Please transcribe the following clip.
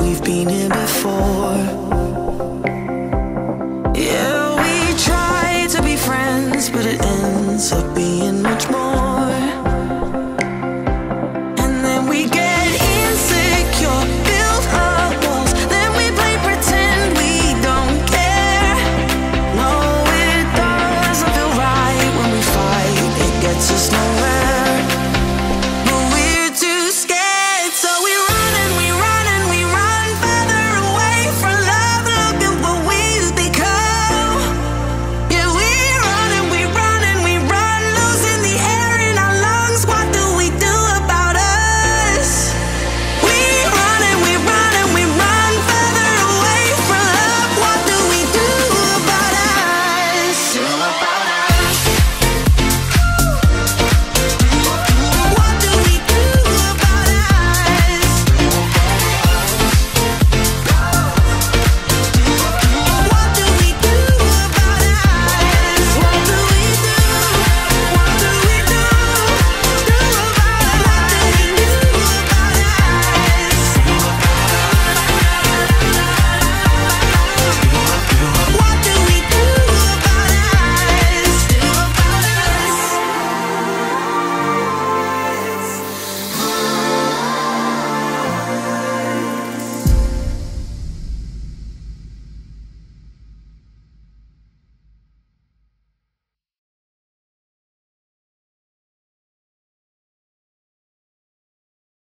we've been here before.